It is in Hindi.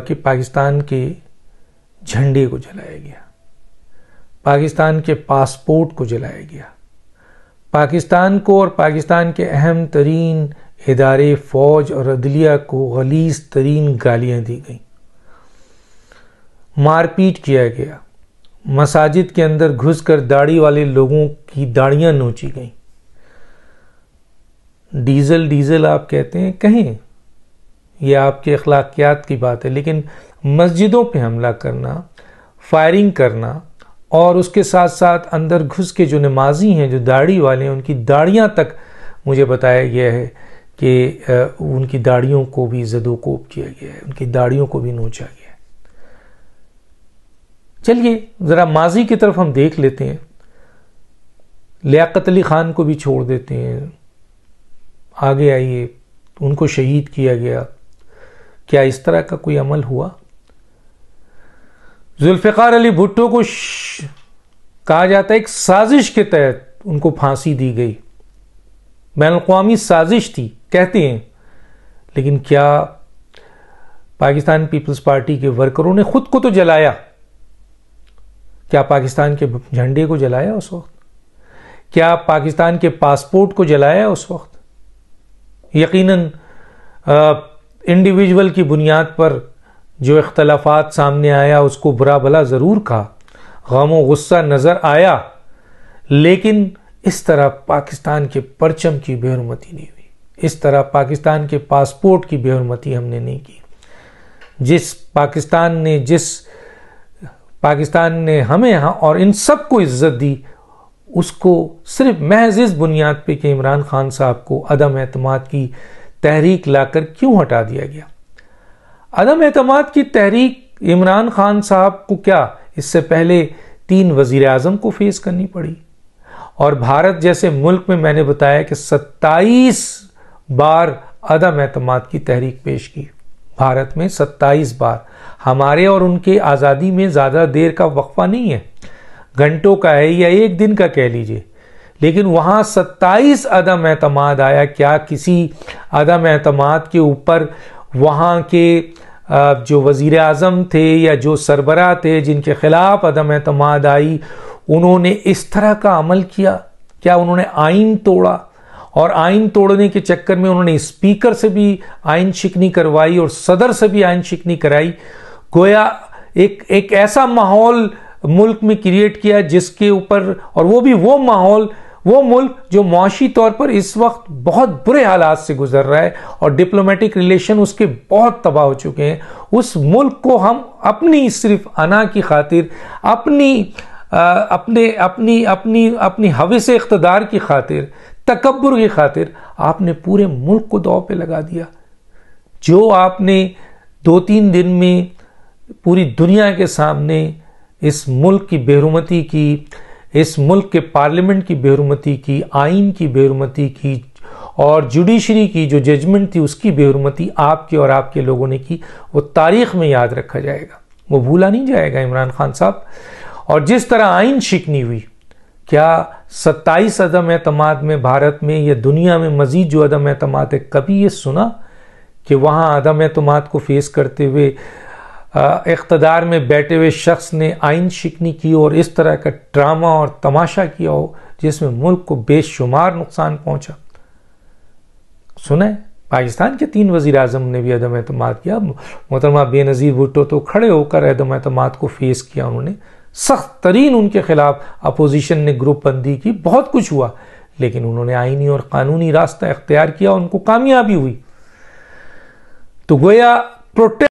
कि पाकिस्तान के झंडे को जलाया गया। पाकिस्तान के पासपोर्ट को जलाया गया। पाकिस्तान को और पाकिस्तान के अहम तरीन इदारे फौज और अदलिया को गलीस तरीन गालियाँ दी गई। मारपीट किया गया। मसाजिद के अंदर घुसकर दाढ़ी वाले लोगों की दाढ़ियाँ नोची गई। डीजल डीजल आप कहते हैं, कहें? यह आपके अखलाकियात की बात है, लेकिन मस्जिदों पे हमला करना फायरिंग करना, और उसके साथ साथ अंदर घुस के जो नमाजी हैं, जो दाढ़ी वाले हैं, उनकी दाढ़ियाँ तक मुझे बताया गया है कि उनकी दाढ़ियों को भी जदोकोप किया गया है, उनकी दाढ़ियों को भी नोचा गया है। चलिए, ज़रा माजी की तरफ़ हम देख लेते हैं। लियाकत अली ख़ान को भी छोड़ देते हैं। आगे आइए, उनको शहीद किया गया। क्या इस तरह का कोई अमल हुआ? जुल्फ़ार अली भुट्टो को कहा जाता है एक साजिश के तहत उनको फांसी दी गई। बैन अवी साजिश थी, कहते हैं। लेकिन क्या पाकिस्तान पीपल्स पार्टी के वर्करों ने खुद को तो जलाया? क्या पाकिस्तान के झंडे को जलाया उस वक्त? क्या पाकिस्तान के पासपोर्ट को जलाया उस वक्त? यकीनन इंडिविजुअल की बुनियाद पर जो इख्तलाफात सामने आया, उसको बुरा भला ज़रूर कहा। गम गुस्सा नज़र आया, लेकिन इस तरह पाकिस्तान के परचम की बेहरमती नहीं हुई। इस तरह पाकिस्तान के पासपोर्ट की बेहरमती हमने नहीं की। जिस पाकिस्तान ने, जिस पाकिस्तान ने हमें यहाँ और इन सबको इज़्ज़त दी, उसको सिर्फ़ महज इस बुनियाद पे कि इमरान खान साहब को अदम एतमाद की तहरीक लाकर क्यों हटा दिया गया? अदम एतमाद की तहरीक इमरान खान साहब को क्या इससे पहले तीन वज़ीर अजम को फेस करनी पड़ी? और भारत जैसे मुल्क में मैंने बताया कि 27 बार अदम एतमाद की तहरीक पेश की। भारत में 27 बार। हमारे और उनके आज़ादी में ज़्यादा देर का वक्फा नहीं है। घंटों का है या एक दिन का कह लीजिए। लेकिन वहाँ 27 अदम एतमाद आया, क्या किसी अदम एतमाद के ऊपर, वहाँ के जो वज़ी अजम थे या जो सरबरा थे जिनके ख़िलाफ़ अदम अतमाद आई, उन्होंने इस तरह का अमल किया। क्या उन्होंने आइन तोड़ा? और आइन तोड़ने के चक्कर में उन्होंने स्पीकर से भी आइन शिकनी करवाई और सदर से भी आइन शिकनी कराई। गोया एक एक ऐसा माहौल मुल्क में क्रिएट किया जिसके ऊपर, और वो भी वो माहौल वो मुल्क जो मुआशी तौर पर इस वक्त बहुत बुरे हालात से गुजर रहा है और डिप्लोमेटिक रिलेशन उसके बहुत तबाह हो चुके हैं उस मुल्क को हम अपनी सिर्फ़ अना की खातिर अपनी आ, अपने अपनी अपनी अपनी हविस इकतदार की खातिर तकबर की खातिर आपने पूरे मुल्क को दौ पे लगा दिया। जो आपने दो तीन दिन में पूरी दुनिया के सामने इस मुल्क की बेरुमती की इस मुल्क के पार्लियामेंट की बेहरमती की आइन की बेहरमती की और जुडिशरी की जो जजमेंट थी, उसकी बेहरमती आपके और आपके लोगों ने की, वो तारीख में याद रखा जाएगा। वो भूला नहीं जाएगा इमरान खान साहब। और जिस तरह आइन शिकनी हुई, क्या सत्ताईस अदम अतमाद में भारत में या दुनिया में मजीद जो अदम अतमाद है, कभी ये सुना कि वहाँ अदम अतमाद को फेस करते हुए इकतदार में बैठे हुए शख्स ने आइन शिकनी की और इस तरह का ड्रामा और तमाशा किया हो, जिसमें मुल्क को बेशुमार नुकसान पहुँचा। सुने, पाकिस्तान के तीन वज़ीर अजम ने भी अदम अतमाद किया। मोहतरमा बेनज़ीर भुट्टो तो खड़े होकर अदम अतमाद को फेस किया उन्होंने। सख्त तरीन उनके खिलाफ अपोजिशन ने ग्रुप बंदी की, बहुत कुछ हुआ, लेकिन उन्होंने आइनी और कानूनी रास्ता इख्तियार किया उनको कामयाबी हुई। तो गोया प्रोटेक्ट